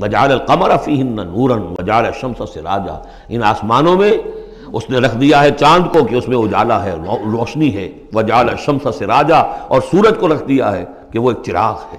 وجال القمر فیہن نورن وجال الشمس سراجا۔ ان آسمانوں میں اس نے رکھ دیا ہے چاند کو کہ اس میں اجالا ہے روشنی ہے۔ وجال الشمس سراجا اور سورج کو رکھ دیا ہے کہ وہ ایک چراغ ہے۔